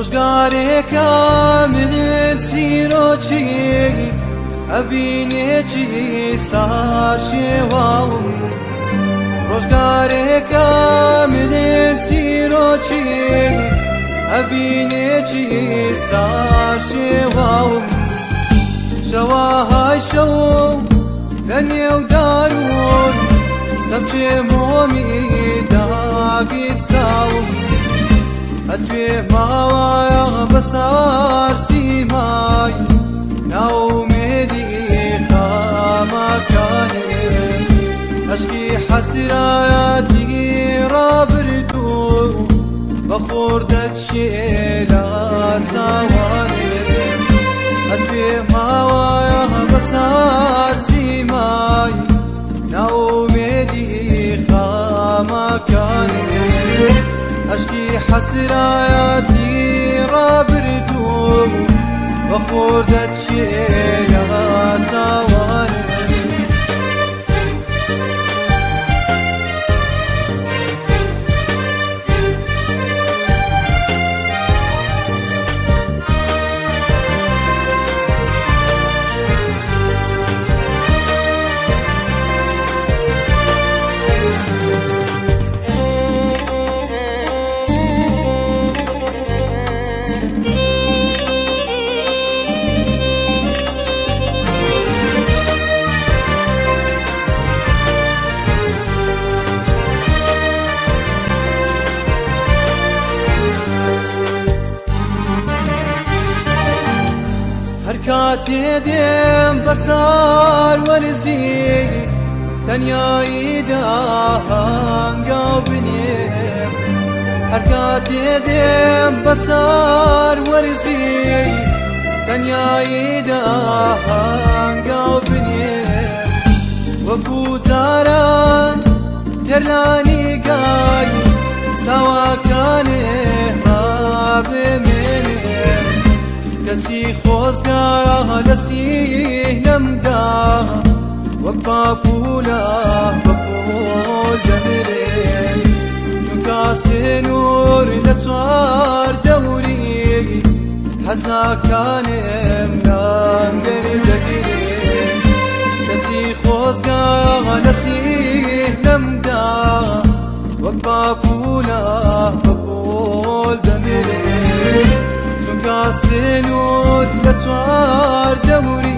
ڕۆژگارێکە منت چیرۆکی ئەبینێکی سار شێواوم ڕۆژگارێکە منت چیرۆکی ئەبینێکی سار شێواوم شەواهای شەو لە نێودارون سەبچێ مۆمی داگیر ساوم ئەتوێ ماوایە بەسار سیمای ناومێدی خامەکانێ ئەشکی حەسرایەتی ڕابردو بەخۆر دەچێلا چاوانێ ئەتوێ ماوایە بەسار سیمای ناومێدی خامەکانێ ئەشکی حەسرایەتی ڕابردوو بەخۆر دەچێ لەغا چاوانێ کاتێ دێم بەسار وەرزی تەنیاییدا هەنگاو بنێ هەر کاتێ دێم بەسار وەرزی تەنیاییدا هەنگاو بنێ وەکو جاران تێرلانی کەچی خۆزگا لە سینەمدا وەک باپولە بەپۆل دەمرێ چونکە سێنور لە چوار دەوری حەزاکانم نانگەر دەگرێ کەچی خۆزگا لە سینەمدا وەک باپولە بەپۆل دەمرێ بود لە چوار جەموری